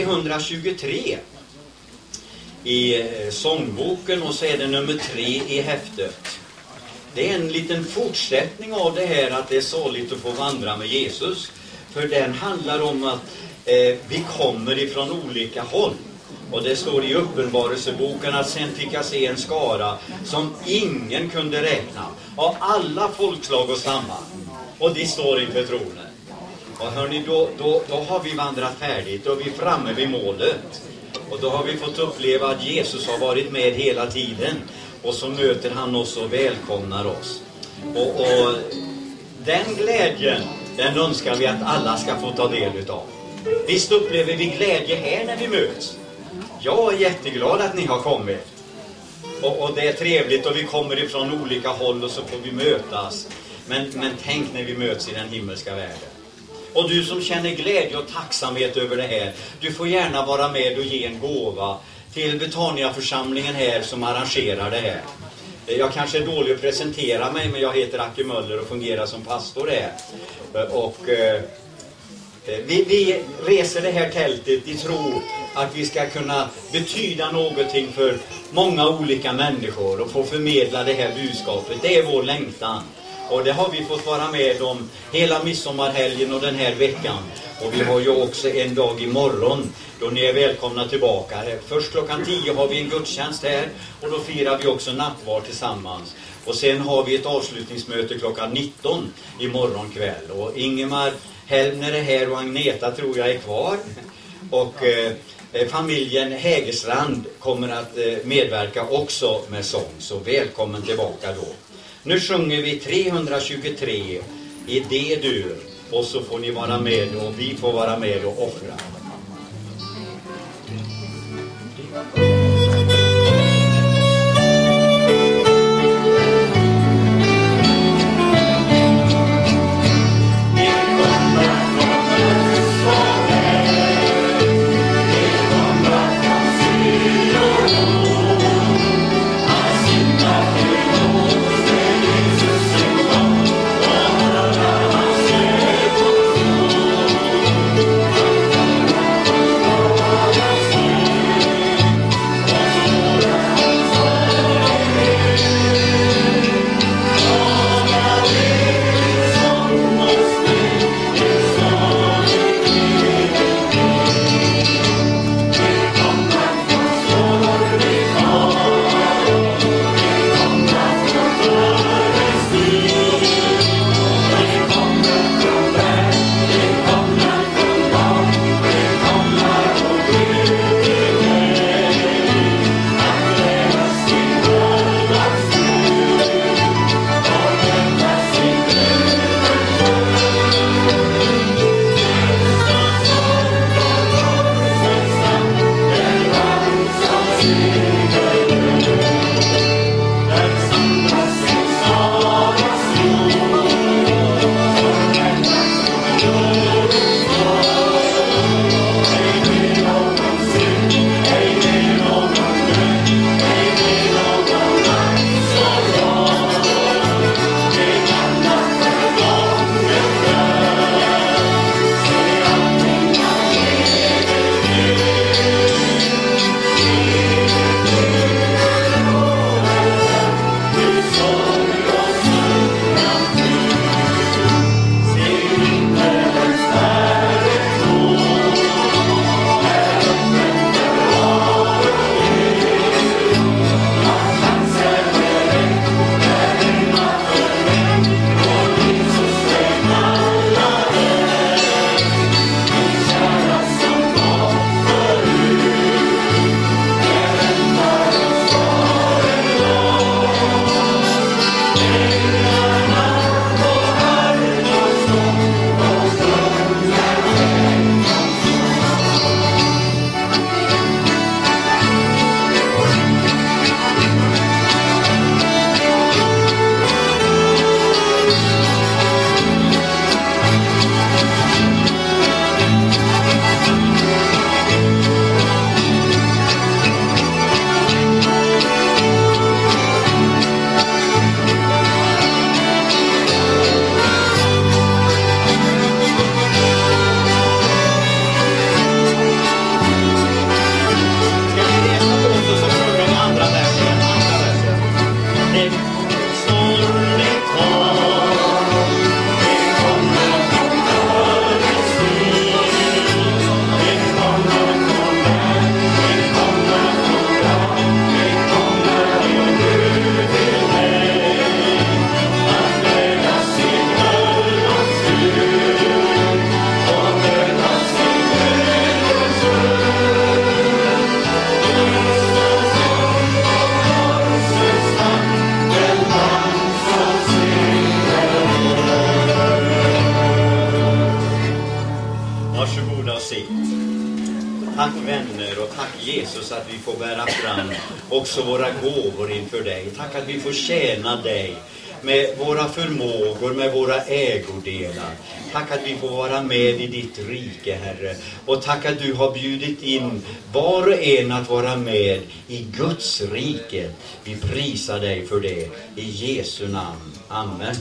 323 i eh, sångboken och så är det nummer tre i häftet. Det är en liten fortsättning av det här att det är saligt att få vandra med Jesus. För den handlar om att eh, vi kommer ifrån olika håll. Och det står i Uppenbarelseboken att sen fick jag se en skara som ingen kunde räkna. Av alla folkslag och stammar. Och de står inför tronen. Och hörni, då, då, då har vi vandrat färdigt och vi är framme vid målet. Och då har vi fått uppleva att Jesus har varit med hela tiden. Och så möter han oss och välkomnar oss. Och, och den glädjen, den önskar vi att alla ska få ta del utav. Visst upplever vi glädje här när vi möts? Jag är jätteglad att ni har kommit. Och, och det är trevligt och vi kommer ifrån olika håll och så får vi mötas. Men, men tänk när vi möts i den himmelska världen. Och du som känner glädje och tacksamhet över det här, du får gärna vara med och ge en gåva till Betaniaförsamlingen här som arrangerar det här. Eh, jag kanske är dålig att presentera mig, men jag heter Acke Möller och fungerar som pastor här. Eh, och eh, eh, vi, vi reser det här tältet i tro att vi ska kunna betyda någonting för många olika människor och få förmedla det här budskapet. Det är vår längtan. Och det har vi fått vara med om hela midsommarhelgen och den här veckan. Och vi har ju också en dag imorgon då ni är välkomna tillbaka. Först klockan 10 har vi en gudstjänst här och då firar vi också nattvard tillsammans. Och sen har vi ett avslutningsmöte klockan 19 imorgon kväll. Och Ingemar Hellner är här och Agneta tror jag är kvar. Och eh, familjen Hägerstrand kommer att eh, medverka också med sång. Så välkommen tillbaka då. Nu sjunger vi 323 i D-dur och så får ni vara med och vi får vara med och offra. Jesus att vi får bära fram också våra gåvor inför dig. Tack att vi får tjäna dig med våra förmågor, med våra ägodelar. Tack att vi får vara med i ditt rike, Herre. Och tack att du har bjudit in var och en att vara med i Guds rike. Vi prisar dig för det. I Jesu namn. Amen.